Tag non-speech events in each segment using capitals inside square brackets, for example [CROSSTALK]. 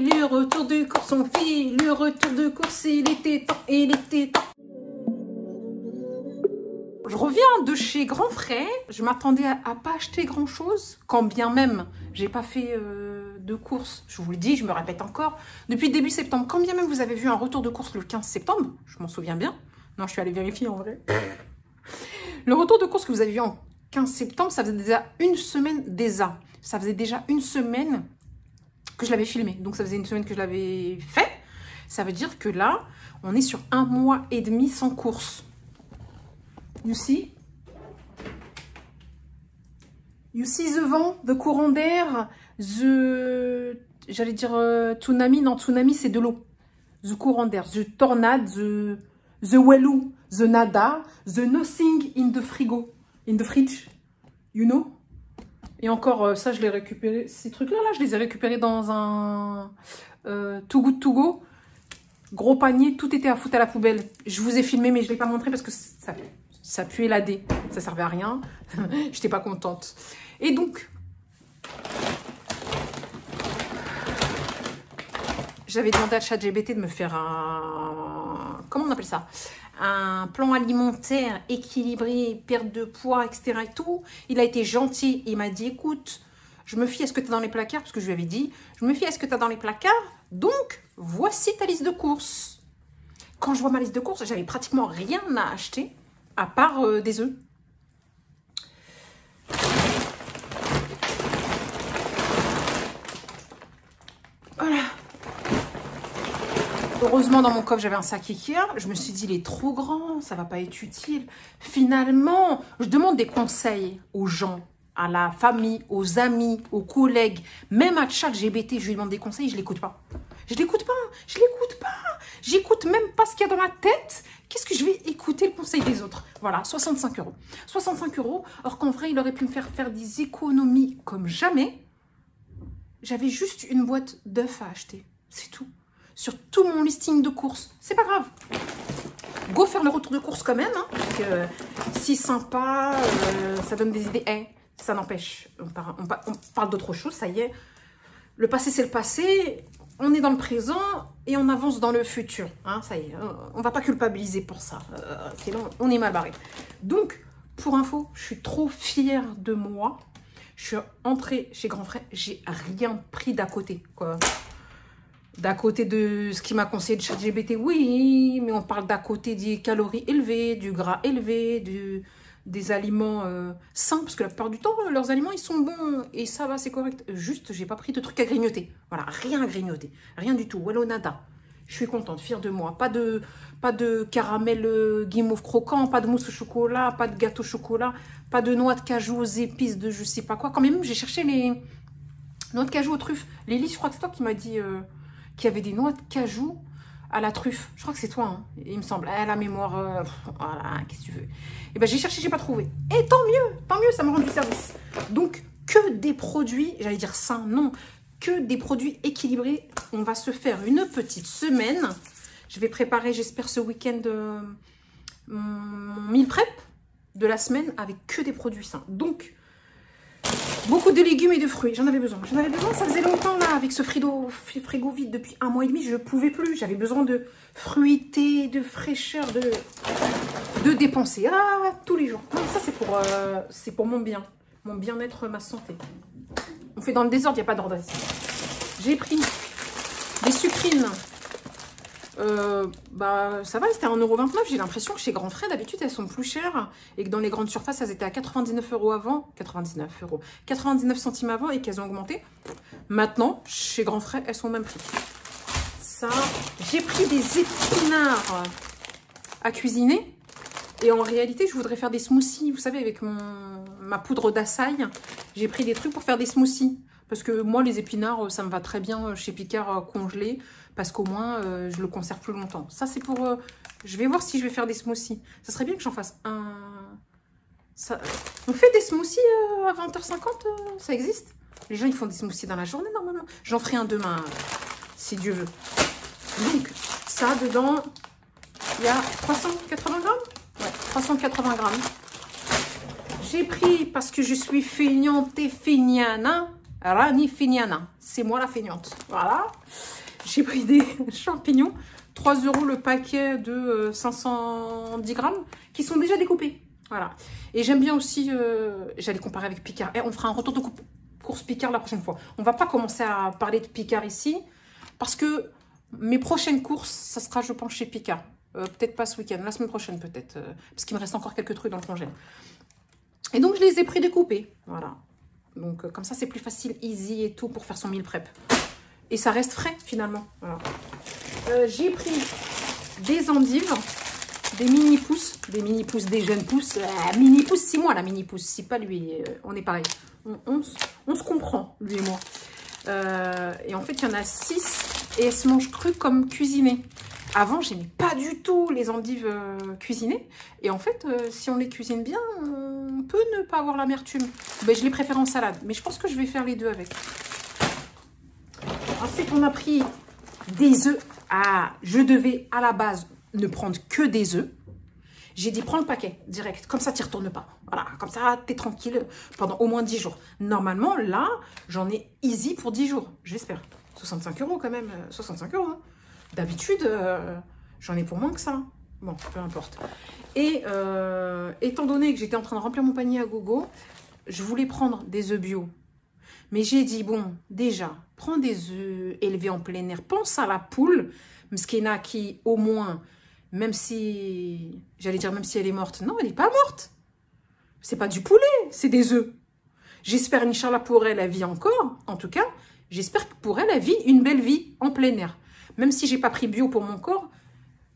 le retour de course, on fit le retour de course, il était temps, il était temps. Je reviens de chez Grand Frère. Je m'attendais à, à, pas acheter grand chose, quand bien même j'ai pas fait euh, de course. Je vous le dis, je me répète encore. Depuis début septembre, quand bien même vous avez vu un retour de course le 15 septembre, je m'en souviens bien. Non, je suis allée vérifier en vrai. [LAUGHS] Le retour de course que vous avez vu en 15 septembre, ça faisait déjà une semaine déjà. Ça faisait déjà une semaine que je l'avais filmé. Donc ça faisait une semaine que je l'avais fait. Ça veut dire que là, on est sur un mois et demi sans course. You see? You see the vent, the courant d'air, the... J'allais dire euh, tsunami. Non, tsunami, c'est de l'eau. The courant d'air, the tornade, the... The welu, the nada, the nothing in the frigo. In the fridge. You know? Et encore, euh, ça, je l'ai récupéré. Ces trucs-là, là, je les ai récupérés dans un euh, Too To Go. Gros panier, tout était à foutre à la poubelle. Je vous ai filmé, mais je ne l'ai pas montré parce que ça, ça puait la dé. Ça servait à rien. [LAUGHS] Je n'étais pas contente. Et donc, j'avais demandé à ChatGBT de me faire un... Comment on appelle ça? Un plan alimentaire équilibré, perte de poids, etc. Et tout. Il a été gentil. Il m'a dit, écoute, je me fie à ce que tu as dans les placards, parce que je lui avais dit, je me fie à ce que tu as dans les placards, donc voici ta liste de courses. Quand je vois ma liste de courses, j'avais pratiquement rien à acheter, à part euh, des œufs. Heureusement, dans mon coffre, j'avais un sac Ikea. Je me suis dit, il est trop grand, ça va pas être utile. Finalement, je demande des conseils aux gens, à la famille, aux amis, aux collègues, même à chaque GBT, je lui demande des conseils, je l'écoute pas. Je l'écoute pas, je l'écoute pas. J'écoute même pas ce qu'il y a dans ma tête. Qu'est-ce que je vais écouter le conseil des autres? Voilà, 65 euros. 65 euros, or qu'en vrai, il aurait pu me faire faire des économies comme jamais. J'avais juste une boîte d'œufs à acheter, c'est tout sur tout mon listing de courses. C'est pas grave. Go faire le retour de course quand même. Hein, parce que si sympa, euh, ça donne des idées. Eh, ça n'empêche. On, parle, d'autre chose, ça y est. Le passé, c'est le passé. On est dans le présent et on avance dans le futur. Hein, ça y est, on va pas culpabiliser pour ça. Euh, on est mal barré. Donc, pour info, je suis trop fière de moi. Je suis entrée chez Grand Frère, j'ai rien pris d'à côté. D'à côté de ce qui m'a conseillé de ChatGPT, oui, mais on parle d'à côté des calories élevées, du gras élevé, du, des aliments euh, sains, parce que la plupart du temps, leurs aliments, ils sont bons, et ça va, c'est correct. Juste, j'ai pas pris de trucs à grignoter. Voilà, rien à grignoter, rien du tout, Wallo nada. Je suis contente, fière de moi. Pas de, pas de caramel euh, guimauve croquant, pas de mousse au chocolat, pas de gâteau au chocolat, pas de noix de cajou aux épices de je sais pas quoi. Quand même, j'ai cherché les noix de cajou aux truffes. Lélie, je crois que c'est toi qui m'a dit... Euh, qui avait des noix de cajou à la truffe. Je crois que c'est toi, hein. il me semble. À la mémoire, euh, voilà, qu'est-ce que tu veux. Et ben j'ai cherché, j'ai pas trouvé. Et tant mieux, tant mieux, ça me rend du service. Donc, que des produits, j'allais dire sains, non, que des produits équilibrés. On va se faire une petite semaine. Je vais préparer, j'espère, ce week-end euh, mon meal prep de la semaine avec que des produits sains. Donc, Beaucoup de légumes et de fruits, j'en avais besoin. J'en avais besoin, ça faisait longtemps là, avec ce frigo, frigo vide depuis un mois et demi, je ne pouvais plus. J'avais besoin de fruité, de fraîcheur, de, de dépenser. Ah, tous les jours. ça c'est pour, euh, pour mon bien, mon bien-être, ma santé. On fait dans le désordre, il n'y a pas d'ordre ici. J'ai pris des sucrines euh, bah, ça va, c'était à 1,29€. J'ai l'impression que chez Grand Frais, d'habitude, elles sont plus chères. Et que dans les grandes surfaces, elles étaient à 99 euros avant. 99 euros. 99 centimes avant et qu'elles ont augmenté. Maintenant, chez Grand Frais, elles sont au même prix. Ça, j'ai pris des épinards à cuisiner. Et en réalité, je voudrais faire des smoothies. Vous savez, avec mon, ma poudre d'açaï, j'ai pris des trucs pour faire des smoothies. Parce que moi, les épinards, ça me va très bien chez Picard euh, congelé parce qu'au moins, euh, je le conserve plus longtemps. Ça, c'est pour... Euh, je vais voir si je vais faire des smoothies. Ça serait bien que j'en fasse un... On fait des smoothies euh, à 20h50 Ça existe? Les gens, ils font des smoothies dans la journée, normalement. J'en ferai un demain, si Dieu veut. Donc, ça, dedans, il y a 380 grammes? Ouais, 380 grammes. J'ai pris, parce que je suis feignante et feignana, Rani Finiana. c'est moi la feignante. Voilà. J'ai pris des [LAUGHS] champignons. 3 euros le paquet de 510 euh, grammes qui sont déjà découpés. Voilà. Et j'aime bien aussi, euh, j'allais comparer avec Picard. Et on fera un retour de course Picard la prochaine fois. On va pas commencer à parler de Picard ici parce que mes prochaines courses, ça sera, je pense, chez Picard. Euh, peut-être pas ce week-end, la semaine prochaine peut-être. parce qu'il me reste encore quelques trucs dans le congé. Et donc, je les ai pris découpés. Voilà. Donc, comme ça, c'est plus facile, easy et tout pour faire son meal prep. Et ça reste frais, finalement. Euh, j'ai pris des endives, des mini-pousses, des mini-pousses, des jeunes pousses. Euh, mini-pousse, c'est moi la mini-pousse, c'est pas lui. Euh, on est pareil. On, se comprend, lui et moi. et en fait, il y en a six et elles se mangent crues comme cuisinées. Avant, j'aimais pas du tout les endives cuisinées. Et en fait, si on les cuisine bien, on peut ne pas avoir l'amertume. Ben, je les préfère en salade, mais je pense que je vais faire les deux avec. Ensuite, on a pris des œufs ah, je devais à la base ne prendre que des œufs. J'ai dit, prends le paquet direct. Comme ça, tu ne retournes pas. Voilà, comme ça, tu es tranquille pendant au moins 10 jours. Normalement, là, j'en ai easy pour 10 jours. J'espère. 65 euros quand même. 65 euros. Hein. D'habitude, euh, j'en ai pour moins que ça. Bon, peu importe. Et euh, étant donné que j'étais en train de remplir mon panier à gogo, je voulais prendre des œufs bio. Mais j'ai dit, bon, déjà, prends des œufs élevés en plein air. Pense à la poule, Mskena, qui au moins, même si, j'allais dire même si elle est morte. Non, elle n'est pas morte. C'est pas du poulet, c'est des œufs. J'espère, Inch'Allah, pour elle, elle vit encore. En tout cas, j'espère que pour elle, elle vit une belle vie en plein air. Même si j'ai pas pris bio pour mon corps,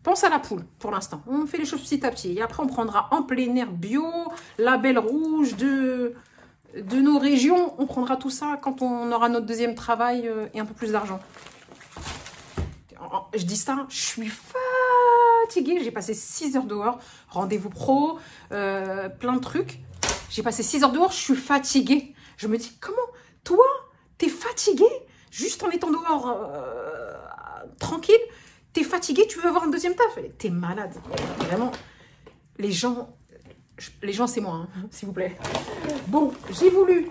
pense à la poule pour l'instant. On fait les choses petit à petit. Et après, on prendra en plein air bio, label rouge de de nos régions. On prendra tout ça quand on aura notre deuxième travail euh, et un peu plus d'argent. Je dis ça, je suis fatiguée. J'ai passé 6 heures dehors, rendez-vous pro, euh, plein de trucs. J'ai passé 6 heures dehors, je suis fatiguée. Je me dis, comment toi, t'es fatiguée? Juste en étant dehors euh, tranquille T'es fatiguée, tu veux avoir un deuxième taf? T'es malade. Vraiment, les gens les gens, c'est moi, hein, [LAUGHS] s'il vous plaît. Bon, j'ai voulu...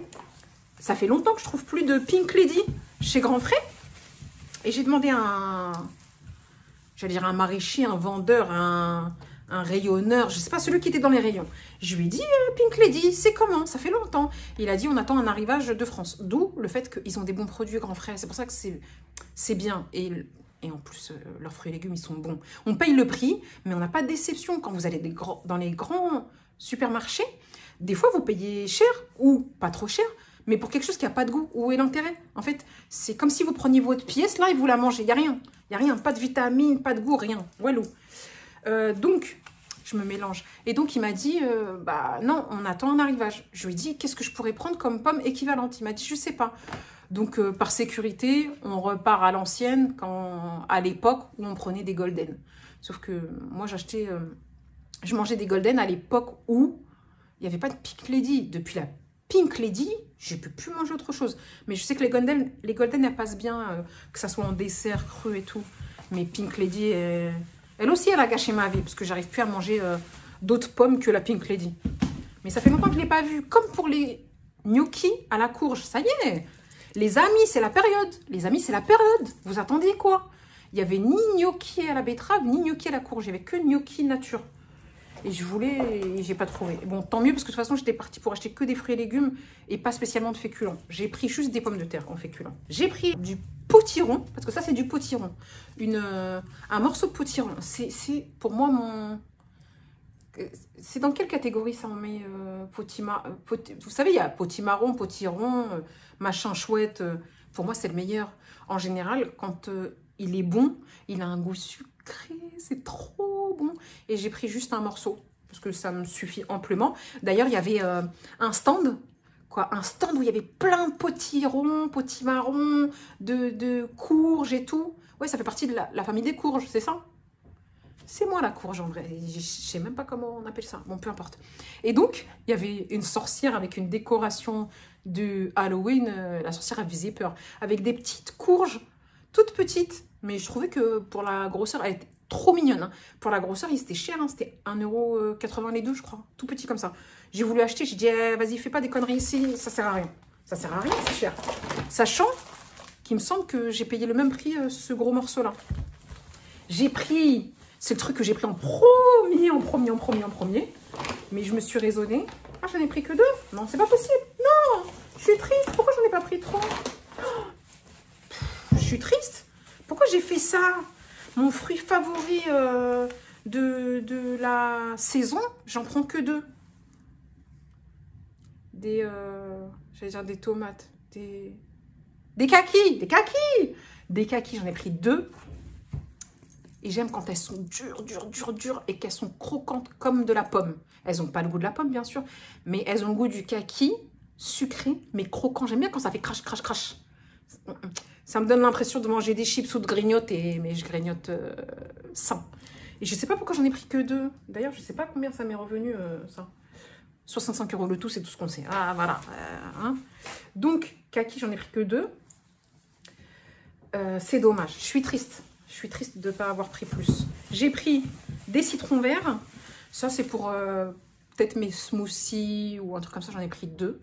Ça fait longtemps que je trouve plus de Pink Lady chez Grand Frais. Et j'ai demandé à un... J'allais dire un maraîcher, un vendeur, un, rayonneur, je sais pas, celui qui était dans les rayons. Je lui ai dit, euh, Pink Lady, c'est comment? Ça fait longtemps. Il a dit, on attend un arrivage de France. D'où le fait qu'ils ont des bons produits Grand Frais. C'est pour ça que c'est bien. Et et en plus, euh, leurs fruits et légumes, ils sont bons. On paye le prix, mais on n'a pas de déception. Quand vous allez dans les grands supermarché, des fois vous payez cher ou pas trop cher, mais pour quelque chose qui n'a pas de goût. Où est l'intérêt En fait, c'est comme si vous preniez votre pièce là et vous la mangez. Il n'y a rien. Il n'y a rien. Pas de vitamines, pas de goût, rien. Walou. Euh, donc, je me mélange. Et donc, il m'a dit, euh, bah non, on attend un arrivage. Je lui ai dit, qu'est-ce que je pourrais prendre comme pomme équivalente? Il m'a dit, je sais pas. Donc, euh, par sécurité, on repart à l'ancienne, quand à l'époque où on prenait des golden. Sauf que moi, j'achetais je mangeais des golden à l'époque où il n'y avait pas de Pink Lady. Depuis la Pink Lady, je ne peux plus manger autre chose. Mais je sais que les golden, les golden elles passent bien, euh, que ça soit en dessert, cru et tout. Mais Pink Lady, elle, aussi, elle a gâché ma vie, parce que j'arrive plus à manger euh, d'autres pommes que la Pink Lady. Mais ça fait longtemps que je ne l'ai pas vue. Comme pour les gnocchis à la courge, ça y est. Les amis, c'est la période. Les amis, c'est la période. Vous attendez quoi? Il n'y avait ni gnocchi à la betterave, ni gnocchi à la courge. Il n'y que gnocchi nature. Et je voulais, j'ai pas trouvé. Bon, tant mieux, parce que de toute façon, j'étais partie pour acheter que des fruits et légumes et pas spécialement de féculents. J'ai pris juste des pommes de terre en féculents. J'ai pris du potiron, parce que ça, c'est du potiron. Une, euh, un morceau de potiron. C'est pour moi mon... C'est dans quelle catégorie ça on met euh, potima, euh, Vous savez, il y a potimarron, potiron, machin chouette. pour moi, c'est le meilleur. En général, quand il est bon, il a un goût sucré, c'est trop bon. Et j'ai pris juste un morceau, parce que ça me suffit amplement. D'ailleurs, il y avait euh, un stand, quoi, un stand où il y avait plein de potirons, potimarrons, de, de courges et tout. Ouais, ça fait partie de la, famille des courges, c'est ça? C'est moi la courge en vrai. Je sais même pas comment on appelle ça. Bon, peu importe. Et donc, il y avait une sorcière avec une décoration de Halloween. Euh, la sorcière, elle faisait peur. Avec des petites courges, toutes petites. Mais je trouvais que pour la grosseur, elle était trop mignonne. Hein. Pour la grosseur, il était cher, hein. c'était 1,80€ les deux, je crois. Tout petit comme ça. J'ai voulu acheter, j'ai dit, eh, vas-y, fais pas des conneries ici, ça sert à rien. Ça sert à rien, c'est cher. Sachant qu'il me semble que j'ai payé le même prix, euh, ce gros morceau-là. J'ai pris, c'est le truc que j'ai pris en premier, en premier, en premier, en premier. Mais je me suis raisonnée. Ah, j'en ai pris que deux Non, c'est pas possible. Non, je suis triste. Pourquoi j'en ai pas pris trois Je suis triste. Pourquoi j'ai fait ça Mon fruit favori euh, de, de la saison, j'en prends que deux. Des, euh, j'allais dire des tomates, des, des kakis, des kakis, des kakis, j'en ai pris deux. Et j'aime quand elles sont dures, dures, dures, dures et qu'elles sont croquantes comme de la pomme. Elles n'ont pas le goût de la pomme, bien sûr, mais elles ont le goût du kaki, sucré, mais croquant. J'aime bien quand ça fait crash, crash, crash. Ça me donne l'impression de manger des chips ou de grignoter, mais je grignote euh, sans. Et je sais pas pourquoi j'en ai pris que deux. D'ailleurs, je ne sais pas combien ça m'est revenu, euh, ça. 65 euros le tout, c'est tout ce qu'on sait. Ah, voilà. Euh, hein. Donc, kaki, j'en ai pris que deux. Euh, c'est dommage. Je suis triste. Je suis triste de ne pas avoir pris plus. J'ai pris des citrons verts. Ça, c'est pour peut-être mes smoothies ou un truc comme ça. J'en ai pris deux.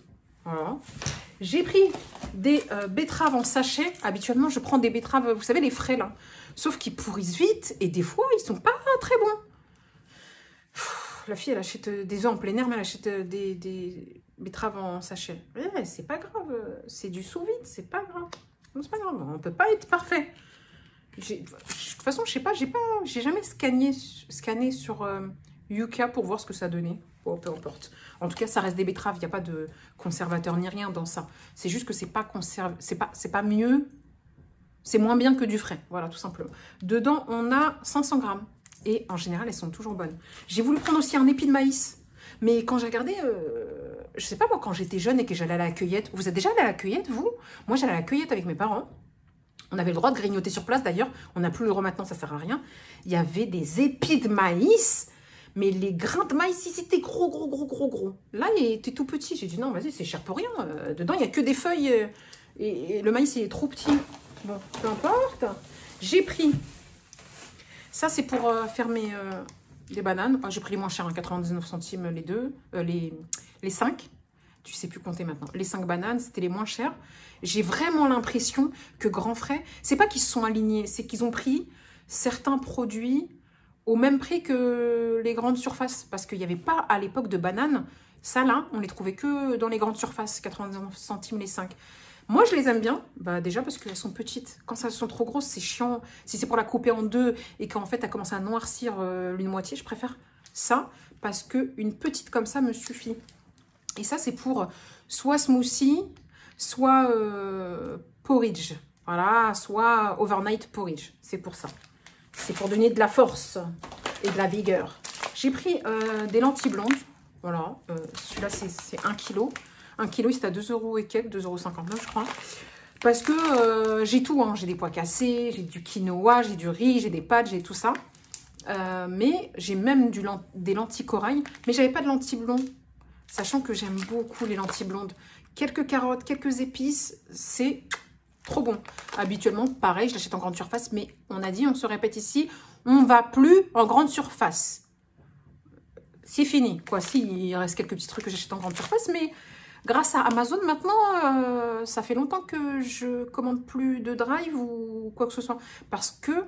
J'ai pris des betteraves en sachet. Habituellement, je prends des betteraves, vous savez, les frais là. Sauf qu'ils pourrissent vite et des fois, ils sont pas très bons. la fille, elle achète des œufs en plein air, mais elle achète des, betteraves en sachet. Ouais, c'est pas grave, c'est du sous-vide, c'est pas grave. Non, c'est pas grave, on peut pas être parfait. De toute façon, je sais pas, j'ai pas, j'ai jamais scanné, scanné sur euh, Yuka pour voir ce que ça donnait. Peu importe. En tout cas, ça reste des betteraves. Il n'y a pas de conservateur ni rien dans ça. C'est juste que c'est pas conserve, c'est pas, c'est pas mieux c'est moins bien que du frais, voilà, tout simplement. Dedans, on a 500 grammes. Et en général, elles sont toujours bonnes. J'ai voulu prendre aussi un épi de maïs. Mais quand j'ai regardé, euh, je sais pas moi, quand j'étais jeune et que j'allais à la cueillette. Vous êtes déjà allé à la cueillette, vous? Moi, j'allais à la cueillette avec mes parents. On avait le droit de grignoter sur place, d'ailleurs. On n'a plus le droit maintenant, ça sert à rien. Il y avait des épis de maïs. Mais les grains de maïs, ils étaient gros, gros, gros, gros, gros. Là, il était tout petit. J'ai dit, non, vas-y, c'est cher pour rien. Euh, dedans, il n'y a que des feuilles. Euh, et, le maïs, il est trop petit. Bon, peu importe. J'ai pris, ça c'est pour euh, faire euh, bananes. Ah, j'ai pris les moins chers, 99 hein, centimes les deux, les, les 5. Tu sais plus compter maintenant. Les 5 bananes, c'était les moins chers. J'ai vraiment l'impression que Grand Frais, c'est pas qu'ils se sont alignés, c'est qu'ils ont pris certains produits au même prix que les grandes surfaces. Parce qu'il n'y avait pas à l'époque de bananes. Ça là, on les trouvait que dans les grandes surfaces, 99 centimes les 5. Moi, je les aime bien, bah, déjà parce qu'elles sont petites. Quand elles sont trop grosses, c'est chiant. Si c'est pour la couper en deux et qu'en fait, elle commence à noircir euh, l'une moitié, je préfère ça parce qu'une petite comme ça me suffit. Et ça, c'est pour soit smoothie, soit euh, porridge. Voilà, soit overnight porridge. C'est pour ça. C'est pour donner de la force et de la vigueur. J'ai pris euh, des lentilles blondes. Voilà, celui-là, c'est 1 kg. Un kilo, c'est à 2 euros et quelques, 2,59 euros, je crois. Parce que euh, j'ai tout, hein. j'ai des pois cassés, j'ai du quinoa, j'ai du riz, j'ai des pâtes, j'ai tout ça. Euh, mais j'ai même des lentilles corail, mais j'avais pas de lentilles blondes. Sachant que j'aime beaucoup les lentilles blondes. Quelques carottes, quelques épices, c'est trop bon. Habituellement, pareil, je l'achète en grande surface, mais on a dit, on se répète ici, on va plus en grande surface. C'est fini. Quoi, si, il reste quelques petits trucs que j'achète en grande surface, mais Grâce à Amazon, maintenant, euh, ça fait longtemps que je commande plus de Drive ou quoi que ce soit. Parce que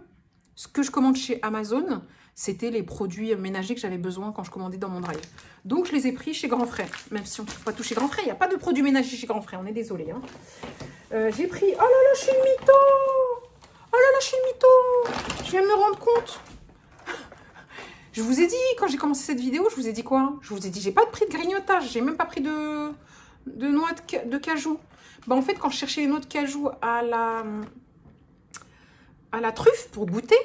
ce que je commande chez Amazon, c'était les produits ménagers que j'avais besoin quand je commandais dans mon Drive. Donc, je les ai pris chez Grand Frais. Même si on ne trouve pas tout chez Grand Frais, il n'y a pas de produits ménagers chez Grand Frais. On est désolé. Hein. Euh, j'ai pris... Oh là là, je suis une mytho Oh là là, je suis une mytho Je viens de me rendre compte je vous ai dit, quand j'ai commencé cette vidéo, je vous ai dit quoi? Je vous ai dit, j'ai pas de prix de grignotage, j'ai même pas pris de, de noix de, cajou. Bah, en fait, quand je cherchais les noix de cajou à la, à la truffe pour goûter,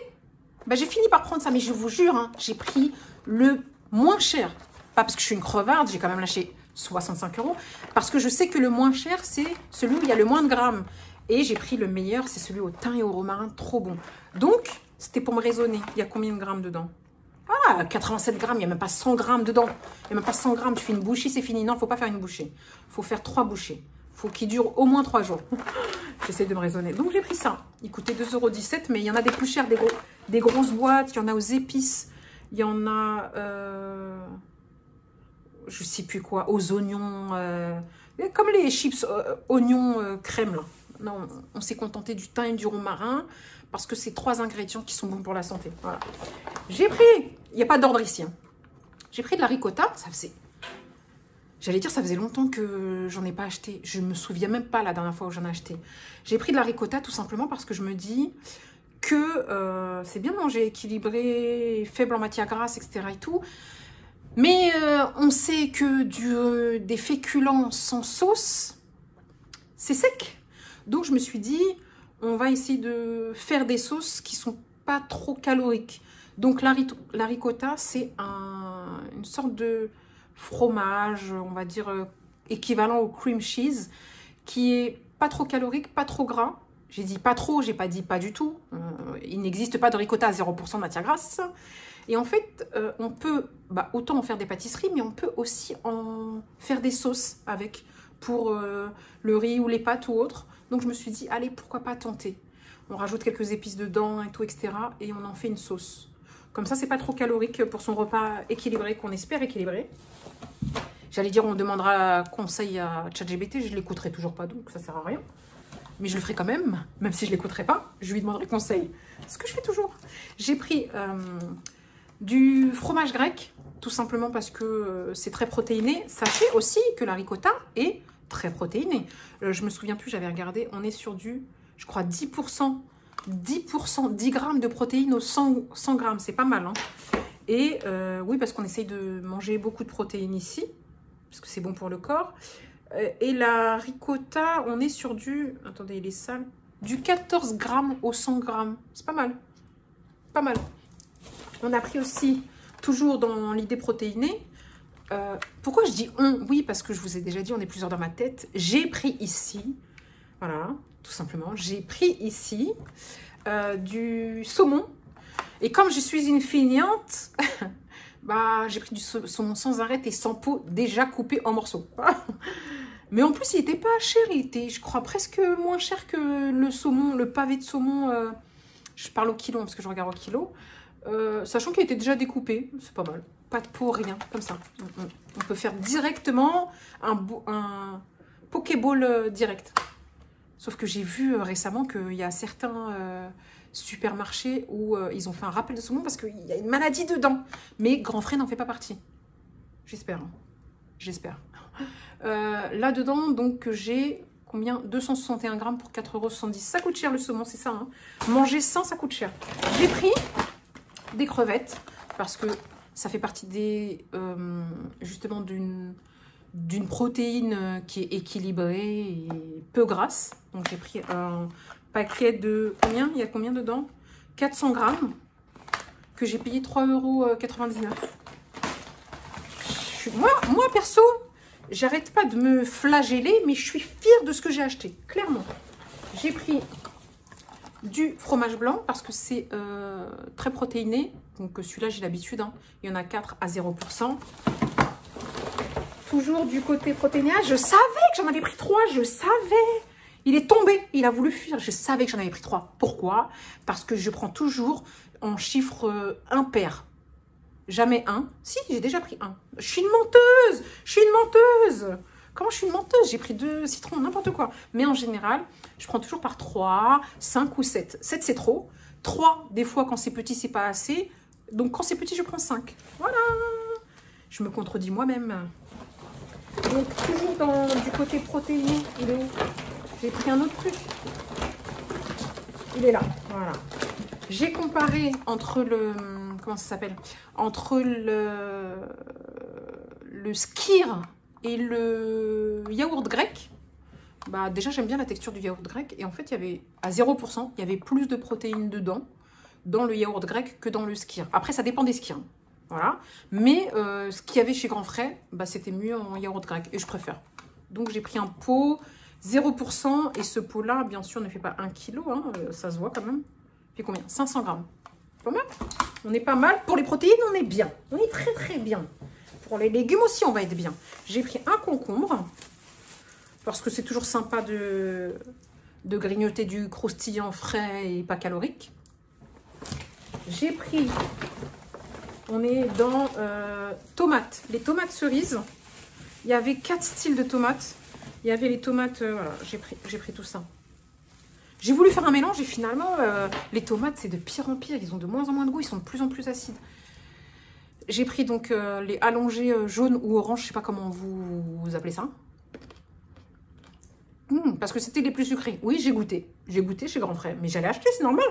bah, j'ai fini par prendre ça. Mais je vous jure, hein, j'ai pris le moins cher. Pas parce que je suis une crevarde, j'ai quand même lâché 65 euros. Parce que je sais que le moins cher, c'est celui où il y a le moins de grammes. Et j'ai pris le meilleur, c'est celui au thym et au romarin, trop bon. Donc, c'était pour me raisonner. Il y a combien de grammes dedans? Ah, 87 grammes, il n'y a même pas 100 grammes dedans. Il n'y a même pas 100 grammes. Tu fais une bouchée, c'est fini. Non, il faut pas faire une bouchée. Il faut faire trois bouchées. Il faut qu'il dure au moins trois jours. [LAUGHS] J'essaie de me raisonner. Donc, j'ai pris ça. Il coûtait 2,17€, mais il y en a des plus chers, des, gros, des grosses boîtes. Il y en a aux épices. Il y en a, euh, je ne sais plus quoi, aux oignons. Euh, comme les chips euh, oignons crème, là. Non, on s'est contenté du thym et du romarin parce que c'est trois ingrédients qui sont bons pour la santé. Voilà. J'ai pris, il n'y a pas d'ordre ici. Hein. J'ai pris de la ricotta, ça faisait... J'allais dire, ça faisait longtemps que j'en ai pas acheté. Je me souviens même pas la dernière fois où j'en ai acheté. J'ai pris de la ricotta tout simplement parce que je me dis que euh, c'est bien manger équilibré, faible en matière grasse, etc. et tout. Mais euh, on sait que euh, des féculents sans sauce, c'est sec. Donc je me suis dit, on va essayer de faire des sauces qui sont pas trop caloriques. Donc la, ricotta, c'est un, une sorte de fromage, on va dire équivalent au cream cheese, qui est pas trop calorique, pas trop gras. J'ai dit pas trop, j'ai pas dit pas du tout. Euh, il n'existe pas de ricotta à 0% de matière grasse. Et en fait, euh, on peut bah, autant en faire des pâtisseries, mais on peut aussi en faire des sauces avec pour le riz ou les pâtes ou autre. Donc je me suis dit, allez, pourquoi pas tenter On rajoute quelques épices dedans et tout, etc. Et on en fait une sauce. Comme ça, c'est pas trop calorique pour son repas équilibré, qu'on espère équilibré. J'allais dire, on demandera conseil à ChatGBT, je l'écouterai toujours pas, donc ça sert à rien. Mais je le ferai quand même, même si je l'écouterai pas, je lui demanderai conseil. Ce que je fais toujours. J'ai pris euh, du fromage grec, tout simplement parce que euh, c'est très protéiné. Sachez aussi que la ricotta est très protéinée. Euh, je me souviens plus, j'avais regardé, on est sur du, je crois, 10%, 10%, 10 grammes de protéines au 100, 100 grammes, c'est pas mal. Hein. Et oui, parce qu'on essaye de manger beaucoup de protéines ici parce que c'est bon pour le corps. Euh, et la ricotta, on est sur du... Attendez, il est sale. Du 14 grammes au 100 grammes. C'est pas mal. Pas mal. On a pris aussi, toujours dans l'idée protéinée, euh, pourquoi je dis on? Oui, parce que je vous ai déjà dit, on est plusieurs dans ma tête. J'ai pris ici, voilà, tout simplement, j'ai pris ici euh, du saumon. Et comme je suis une feignante, [LAUGHS] bah, j'ai pris du saumon sans arrêt et sans peau déjà coupé en morceaux. [LAUGHS] Mais en plus, il n'était pas cher. Il était, je crois, presque moins cher que le saumon, le pavé de saumon. Euh, je parle au kilo, parce que je regarde au kilo. Euh, sachant qu'il était déjà découpé. C'est pas mal. Pas de peau, rien. Comme ça. On peut faire directement un, un Pokéball euh, direct. Sauf que j'ai vu récemment qu'il y a certains supermarché où ils ont fait un rappel de saumon parce qu'il y a une maladie dedans. Mais Grand Frais n'en fait pas partie. J'espère. Hein. J'espère. Euh, Là-dedans, donc, j'ai combien? 261 grammes pour 4,70 euros. Ça coûte cher le saumon, c'est ça. Hein Manger sans, ça coûte cher. J'ai pris des crevettes parce que ça fait partie des euh, justement d'une d'une protéine qui est équilibrée et peu grasse. Donc j'ai pris un paquet de combien? Il y a combien dedans? 400 grammes que j'ai payé 3,99 euros. Moi, moi, perso, j'arrête pas de me flageller, mais je suis fière de ce que j'ai acheté, clairement. J'ai pris du fromage blanc parce que c'est euh, très protéiné. Donc celui-là, j'ai l'habitude. Hein. Il y en a 4 à 0%. Toujours du côté protéiné. Je savais que j'en avais pris 3, je savais. Il est tombé, il a voulu fuir. Je savais que j'en avais pris trois. Pourquoi? Parce que je prends toujours en chiffre euh, impair. Jamais un. Si, j'ai déjà pris un. Je suis une menteuse Je suis une menteuse Comment je suis une menteuse? J'ai pris deux citrons, n'importe quoi. Mais en général, je prends toujours par trois, cinq ou sept. Sept, c'est trop. Trois, des fois, quand c'est petit, c'est pas assez. Donc, quand c'est petit, je prends cinq. Voilà Je me contredis moi-même. Donc, toujours dans, du côté protéiné, il est j'ai pris un autre truc. Il est là, voilà. J'ai comparé entre le... Comment ça s'appelle Entre le... Le skir et le yaourt grec. Bah déjà, j'aime bien la texture du yaourt grec. Et en fait, il y avait à 0%, il y avait plus de protéines dedans dans le yaourt grec que dans le skir. Après, ça dépend des skirs. Voilà. Mais euh, ce qu'il y avait chez Grand Frais, bah, c'était mieux en yaourt grec. Et je préfère. Donc, j'ai pris un pot 0%. Et ce pot-là, bien sûr, ne fait pas 1 kg. Hein, euh, ça se voit quand même. Fait combien? 500 grammes. Pas mal? On est pas mal. Pour les protéines, on est bien. On est très, très bien. Pour les légumes aussi, on va être bien. J'ai pris un concombre. Parce que c'est toujours sympa de, de grignoter du croustillant frais et pas calorique. J'ai pris... On est dans euh, tomates. Les tomates cerises. Il y avait quatre styles de tomates. Il y avait les tomates, euh, j'ai pris tout ça. J'ai voulu faire un mélange et finalement, euh, les tomates, c'est de pire en pire. Ils ont de moins en moins de goût, ils sont de plus en plus acides. J'ai pris donc euh, les allongés euh, jaunes ou orange, je sais pas comment vous, appelez ça. Mmh, parce que c'était les plus sucrés. Oui, j'ai goûté. J'ai goûté chez Grand Frère. Mais j'allais acheter, c'est normal.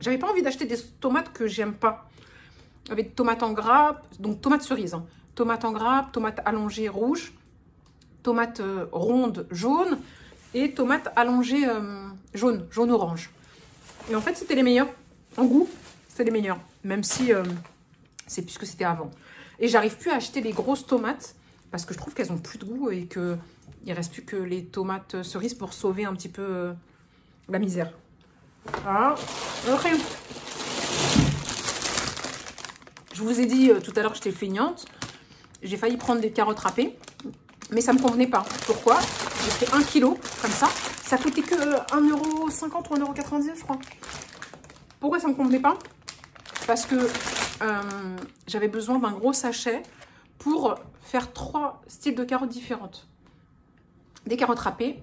J'avais pas envie d'acheter des tomates que j'aime pas. Avec tomates en grappe, donc tomates cerises. Hein. Tomates en grappe, tomates allongées rouges, tomates rondes jaunes et tomates allongées jaune, jaune-orange. Et en fait, c'était les meilleurs. En goût, c'est les meilleurs. Même si euh, c'est plus que c'était avant. Et j'arrive plus à acheter les grosses tomates parce que je trouve qu'elles ont plus de goût et que il reste plus que les tomates cerises pour sauver un petit peu euh, la misère. Voilà. Après, je vous ai dit euh, tout à l'heure que j'étais feignante. J'ai failli prendre des carottes râpées, mais ça me convenait pas. Pourquoi? J'ai fait un kilo comme ça ça coûtait que 1,50€ ou 1,90€ je crois. Pourquoi ça ne me convenait pas? Parce que euh, j'avais besoin d'un gros sachet pour faire trois styles de carottes différentes. Des carottes râpées,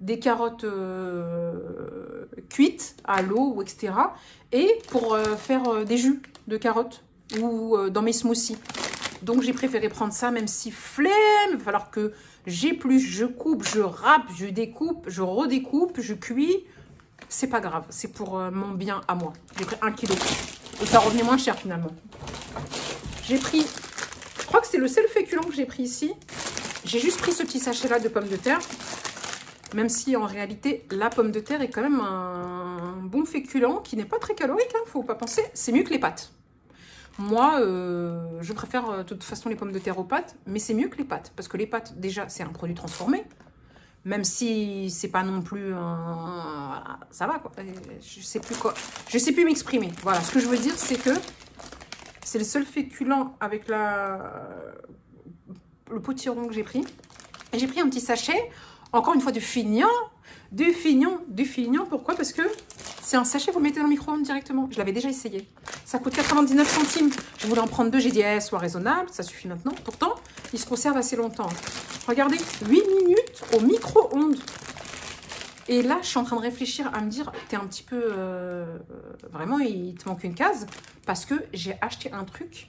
des carottes euh, cuites à l'eau ou etc. Et pour euh, faire des jus de carottes ou dans mes smoothies. Donc j'ai préféré prendre ça, même si flemme, il va falloir que je coupe, je râpe, je découpe, je redécoupe, je cuis. C'est pas grave, c'est pour euh, mon bien à moi. J'ai pris un kilo. Et ça revenait moins cher finalement. J'ai pris, je crois que c'est le seul féculent que j'ai pris ici. J'ai juste pris ce petit sachet là de pommes de terre. Même si en réalité, la pomme de terre est quand même un bon féculent qui n'est pas très calorique, hein, faut pas penser. C'est mieux que les pâtes. Moi, euh, je préfère euh, de toute façon les pommes de terre aux pâtes, mais c'est mieux que les pâtes. Parce que les pâtes, déjà, c'est un produit transformé. Même si c'est pas non plus un... ça va quoi. Je sais plus quoi. Je sais plus m'exprimer. Voilà, ce que je veux dire, c'est que c'est le seul féculent avec la... le potiron que j'ai pris. J'ai pris un petit sachet, encore une fois, du fignon. Du fignon, du fignon. Pourquoi? Parce que c'est un sachet, vous mettez dans le micro-ondes directement. Je l'avais déjà essayé. Ça coûte 99 centimes. Je voulais en prendre deux. J'ai dit, eh, soit raisonnable. Ça suffit maintenant. Pourtant, il se conserve assez longtemps. Regardez, 8 minutes au micro-ondes. Et là, je suis en train de réfléchir à me dire, t'es un petit peu... Euh, vraiment, il te manque une case. Parce que j'ai acheté un truc.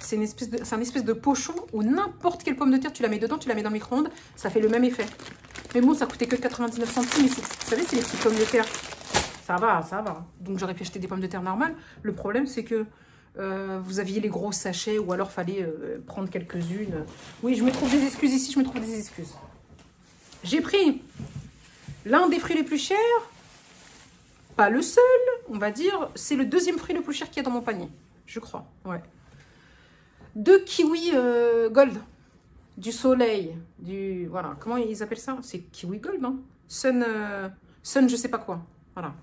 C'est une espèce un espèce de pochon où n'importe quelle pomme de terre, tu la mets dedans, tu la mets dans le micro-ondes. Ça fait le même effet. Mais bon, ça coûtait que 99 centimes. vous savez, c'est les petites pommes de terre ça va, ça va. Donc j'aurais pu acheter des pommes de terre normales. Le problème, c'est que euh, vous aviez les gros sachets ou alors fallait euh, prendre quelques-unes. Oui, je me trouve des excuses ici, je me trouve des excuses. J'ai pris l'un des fruits les plus chers. Pas le seul, on va dire. C'est le deuxième fruit le plus cher qu'il y a dans mon panier. Je crois, ouais. Deux kiwis euh, gold. Du soleil. Du... Voilà, comment ils appellent ça? C'est kiwi gold, non? Sun... sun je sais pas quoi. Voilà.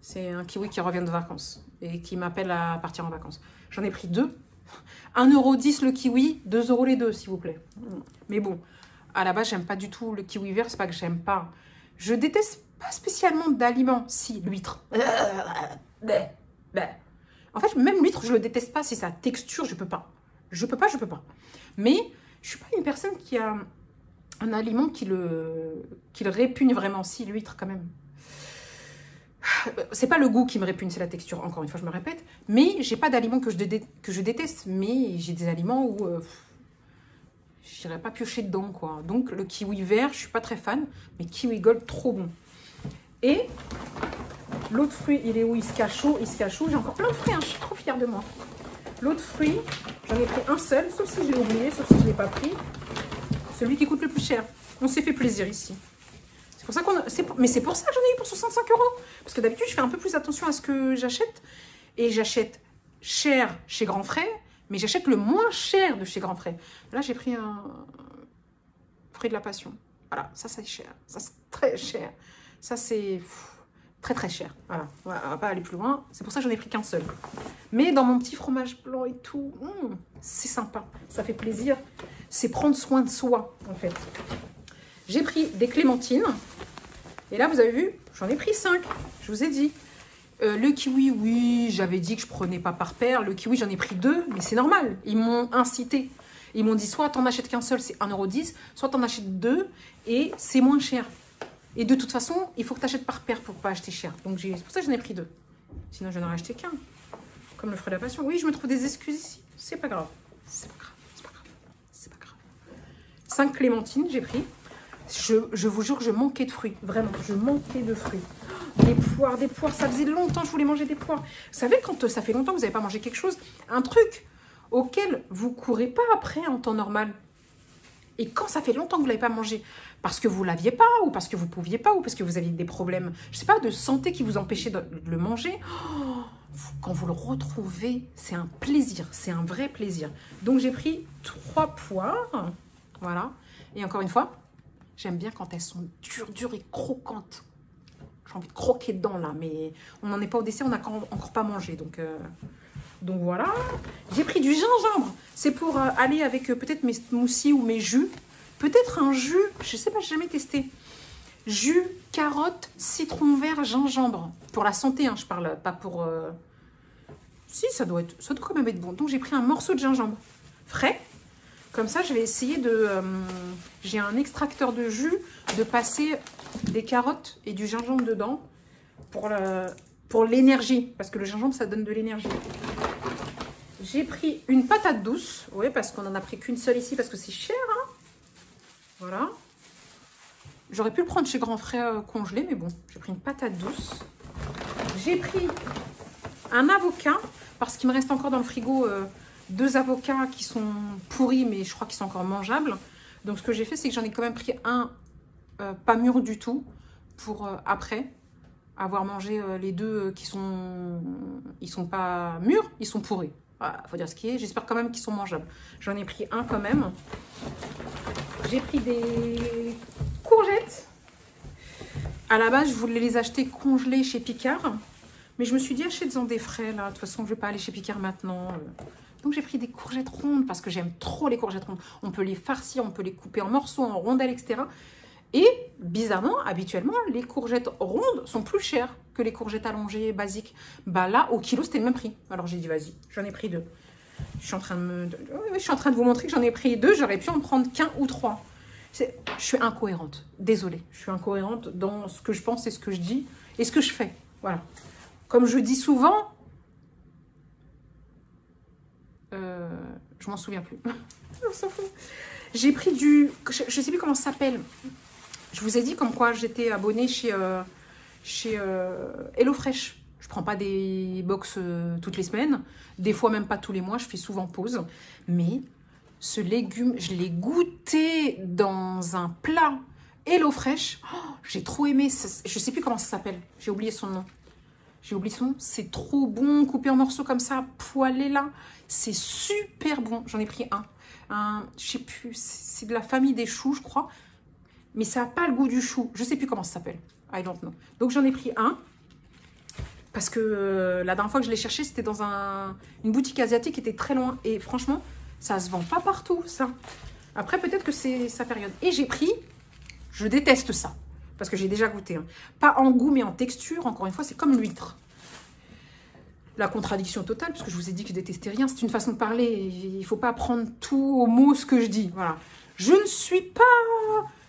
C'est un kiwi qui revient de vacances et qui m'appelle à partir en vacances. J'en ai pris deux. 1,10€ le kiwi, 2 euros les deux, s'il vous plaît. Mais bon, à la base, j'aime pas du tout le kiwi vert. C'est pas que j'aime pas. Je déteste pas spécialement d'aliments. Si, l'huître. En fait, même l'huître, je le déteste pas. C'est sa texture, je peux pas. Je peux pas, je peux pas. Mais je suis pas une personne qui a un aliment qui le, qui le répugne vraiment. Si, l'huître, quand même c'est pas le goût qui me répugne, c'est la texture, encore une fois, je me répète. Mais j'ai pas d'aliments que, je que je déteste, mais j'ai des aliments où euh, je pas piocher dedans, quoi. Donc, le kiwi vert, je suis pas très fan, mais kiwi gold, trop bon. Et l'autre fruit, il est où? Il se cache il se cache J'ai encore plein de fruits, hein, je suis trop fière de moi. L'autre fruit, j'en ai pris un seul, sauf si j'ai oublié, sauf si je l'ai pas pris. Celui qui coûte le plus cher. On s'est fait plaisir ici Mais c'est pour ça que j'en ai eu pour 65 euros. Parce que d'habitude, je fais un peu plus attention à ce que j'achète. Et j'achète cher chez Grand Frais, mais j'achète le moins cher de chez Grand Frais. Là, j'ai pris un fruit de la passion. Voilà, ça, c'est cher. Ça, c'est très cher. Ça, c'est très, très cher. Voilà, on va pas aller plus loin. C'est pour ça que j'en ai pris qu'un seul. Mais dans mon petit fromage blanc et tout, hmm, c'est sympa. Ça fait plaisir. C'est prendre soin de soi, en fait. J'ai pris des clémentines. Et là, vous avez vu, j'en ai pris 5. Je vous ai dit. Euh, le kiwi, oui, j'avais dit que je prenais pas par paire. Le kiwi, j'en ai pris deux, mais c'est normal. Ils m'ont incité. Ils m'ont dit, soit t'en achètes qu'un seul, c'est 1,10€, soit t'en achètes deux et c'est moins cher. Et de toute façon, il faut que tu achètes par paire pour pas acheter cher. Donc c'est pour ça que j'en ai pris deux. Sinon, je n'aurais acheté qu'un. Comme le fruit de la passion. Oui, je me trouve des excuses ici. C'est pas grave. C'est pas grave. C'est pas grave. C'est pas grave. 5 clémentines, j'ai pris. Je, vous jure je manquais de fruits. Vraiment, je manquais de fruits. Des poires, des poires. Ça faisait longtemps que je voulais manger des poires. Vous savez, quand ça fait longtemps que vous n'avez pas mangé quelque chose, un truc auquel vous courez pas après en temps normal. Et quand ça fait longtemps que vous ne l'avez pas mangé, parce que vous l'aviez pas, ou parce que vous pouviez pas, ou parce que vous aviez des problèmes, je sais pas, de santé qui vous empêchaient de le manger, oh, quand vous le retrouvez, c'est un plaisir, c'est un vrai plaisir. Donc j'ai pris trois poires, voilà. Et encore une fois, j'aime bien quand elles sont dures, dures et croquantes. J'ai envie de croquer dedans là, mais on n'en est pas au dessert, on n'a encore pas mangé. Donc, euh, donc voilà. J'ai pris du gingembre. C'est pour euh, aller avec euh, peut-être mes smoothies ou mes jus. Peut-être un jus, je ne sais pas, j'ai jamais testé. Jus, carotte, citron vert, gingembre. Pour la santé, hein, je parle, pas pour... Si, ça doit, être, ça doit quand même être bon. Donc j'ai pris un morceau de gingembre frais. Comme ça, je vais essayer de... j'ai un extracteur de jus, de passer des carottes et du gingembre dedans pour pour l'énergie, parce que le gingembre, ça donne de l'énergie. J'ai pris une patate douce, oui, parce qu'on en a pris qu'une seule ici, parce que c'est cher, hein. Voilà. J'aurais pu le prendre chez Grand Frère euh, congelé, mais bon, j'ai pris une patate douce. J'ai pris un avocat, parce qu'il me reste encore dans le frigo euh, deux avocats qui sont pourris, mais je crois qu'ils sont encore mangeables. Donc ce que j'ai fait, c'est que j'en ai quand même pris un euh, pas mûr du tout, pour après, avoir mangé euh, les deux euh, qui sont ils sont pas mûrs, ils sont pourris. Voilà, faut dire ce qui est. J'espère quand même qu'ils sont mangeables. J'en ai pris un quand même. J'ai pris des courgettes. À la base, je voulais les acheter congelées chez Picard. Mais je me suis dit, achetez-en des frais, là. De toute façon, je vais pas aller chez Picard maintenant. Donc, j'ai pris des courgettes rondes parce que j'aime trop les courgettes rondes. On peut les farcir, on peut les couper en morceaux, en rondelles, etc. Et bizarrement, habituellement, les courgettes rondes sont plus chères que les courgettes allongées basiques. Bah là, au kilo, c'était le même prix. Alors j'ai dit, vas-y, j'en ai pris deux. Je suis en train de vous montrer que j'en ai pris deux. J'aurais pu en prendre qu'un ou trois. Je suis incohérente. Désolée. Je suis incohérente dans ce que je pense et ce que je dis et ce que je fais. Voilà. Comme je dis souvent... Euh, je m'en souviens plus. [LAUGHS] J'ai pris du... Je ne sais plus comment ça s'appelle. Je vous ai dit comme quoi j'étais abonnée chez, euh, chez euh, HelloFresh. Je prends pas des box euh, toutes les semaines, des fois même pas tous les mois, je fais souvent pause. Mais ce légume, je l'ai goûté dans un plat HelloFresh. Oh, j'ai trop aimé, je sais plus comment ça s'appelle, j'ai oublié son nom. J'ai oublié son nom, c'est trop bon, coupé en morceaux comme ça, poêlé là. C'est super bon, j'en ai pris un. un je sais plus, c'est de la famille des choux, je crois mais ça n'a pas le goût du chou. Je ne sais plus comment ça s'appelle. I don't know. Donc j'en ai pris un. Parce que euh, la dernière fois que je l'ai cherché, c'était dans une boutique asiatique qui était très loin. Et franchement, ça se vend pas partout, ça. Après, peut-être que c'est sa période. Et j'ai pris, je déteste ça. Parce que j'ai déjà goûté. Hein. Pas en goût, mais en texture. Encore une fois, c'est comme l'huître. La contradiction totale, parce que je vous ai dit que je détestais rien. C'est une façon de parler. Il ne faut pas prendre tout au mot ce que je dis. Voilà. Je ne suis pas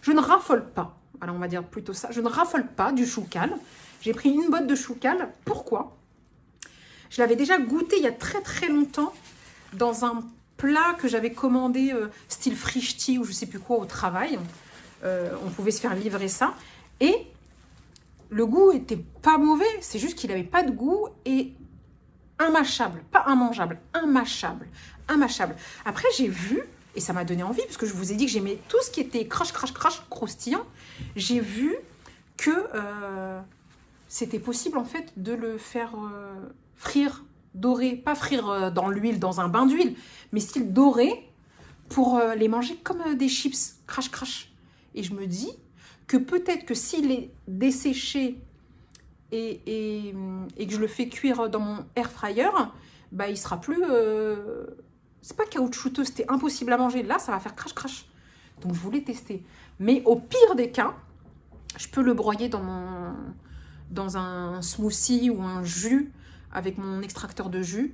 je ne raffole pas. Alors, on va dire plutôt ça. Je ne raffole pas du choucal. J'ai pris une botte de choucal. Pourquoi? Je l'avais déjà goûté il y a très très longtemps dans un plat que j'avais commandé euh, style frichti ou je sais plus quoi au travail. Euh, on pouvait se faire livrer ça. Et le goût était pas mauvais. C'est juste qu'il n'avait pas de goût et immâchable. Pas immangeable, immâchable. Immâchable. Après, j'ai vu et ça m'a donné envie, parce que je vous ai dit que j'aimais tout ce qui était crash, crash, crash, croustillant. J'ai vu que euh, c'était possible, en fait, de le faire euh, frire, dorer. Pas frire euh, dans l'huile, dans un bain d'huile, mais style doré, pour les manger comme des chips, crash, crash. Et je me dis que peut-être que s'il est desséché et, et, que je le fais cuire dans mon air fryer, bah, il sera plus c'est pas caoutchouteux, c'était impossible à manger. Là, ça va faire crash crash. Donc, je voulais tester. Mais au pire des cas, je peux le broyer dans, mon, dans un smoothie ou un jus avec mon extracteur de jus.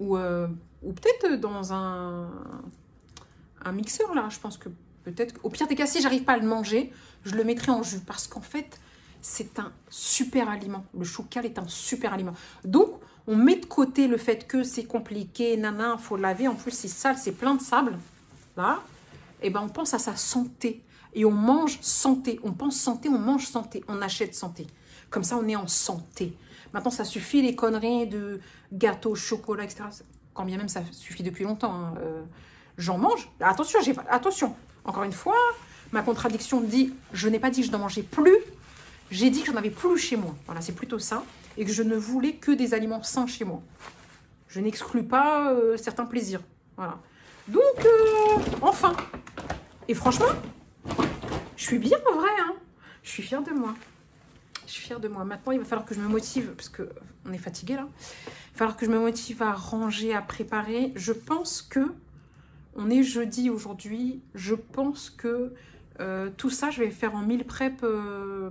Ou, euh, ou peut-être dans un, un mixeur, là. Je pense que Peut-être, au pire des cas, si j'arrive pas à le manger, je le mettrai en jus. Parce qu'en fait, c'est un super aliment. Le choucal est un super aliment. Donc, on met de côté le fait que c'est compliqué, nana, faut laver. En plus, c'est sale, c'est plein de sable. Là, et eh ben, on pense à sa santé. Et on mange santé. On pense santé, on mange santé. On achète santé. Comme ça, on est en santé. Maintenant, ça suffit les conneries de gâteau, chocolat, etc. Quand bien même ça suffit depuis longtemps. Hein. Euh, j'en mange. Attention, pas. Attention. Encore une fois, ma contradiction dit je n'ai pas dit que je n'en mangeais plus. J'ai dit que j'en avais plus chez moi. Voilà, c'est plutôt ça. Et que je ne voulais que des aliments sains chez moi. Je n'exclus pas euh, certains plaisirs. Voilà. Donc, euh, enfin. Et franchement, je suis bien en vrai. Hein. Je suis fière de moi. Je suis fière de moi. Maintenant, il va falloir que je me motive, parce qu'on est fatigué là. Il va falloir que je me motive à ranger, à préparer. Je pense que, on est jeudi aujourd'hui, je pense que euh, tout ça, je vais faire en mille prep euh,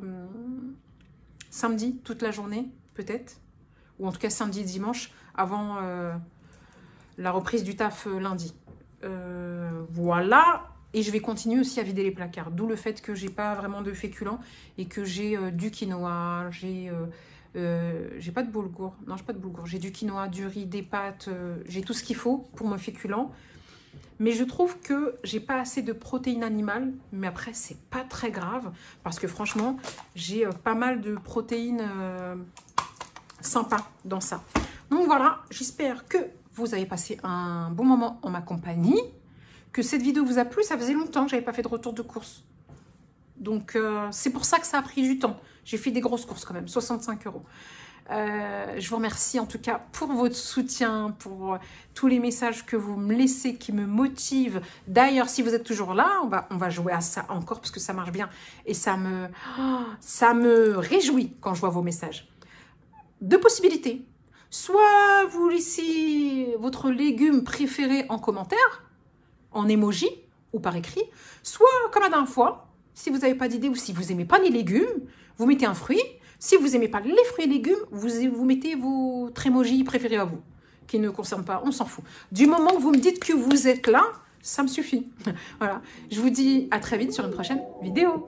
samedi, toute la journée, peut-être. Ou en tout cas samedi, dimanche, avant euh, la reprise du taf lundi. voilà, et je vais continuer aussi à vider les placards. D'où le fait que j'ai pas vraiment de féculents et que j'ai euh, du quinoa, j'ai euh, euh, j'ai pas de boulgour. Non, j'ai pas de boulgour. J'ai du quinoa, du riz, des pâtes, j'ai tout ce qu'il faut pour mon féculent. Mais je trouve que j'ai pas assez de protéines animales. Mais après, c'est pas très grave parce que franchement, j'ai pas mal de protéines sympas dans ça. Donc voilà, j'espère que vous avez passé un bon moment en ma compagnie que cette vidéo vous a plu. Ça faisait longtemps que je n'avais pas fait de retour de course. Donc, euh, c'est pour ça que ça a pris du temps. J'ai fait des grosses courses quand même, 65 euros. Euh, je vous remercie en tout cas pour votre soutien, pour tous les messages que vous me laissez, qui me motivent. D'ailleurs, si vous êtes toujours là, on va, jouer à ça encore parce que ça marche bien. Et ça me, ça me réjouit quand je vois vos messages. Deux possibilités. Soit vous laissez votre légume préféré en commentaire, en emoji ou par écrit, soit comme la dernière fois, si vous n'avez pas d'idée ou si vous n'aimez pas les légumes, vous mettez un fruit. Si vous n'aimez pas les fruits et légumes, vous, vous mettez votre emoji préféré à vous, qui ne concerne pas, on s'en fout. Du moment que vous me dites que vous êtes là, ça me suffit. [LAUGHS] voilà. Je vous dis à très vite sur une prochaine vidéo.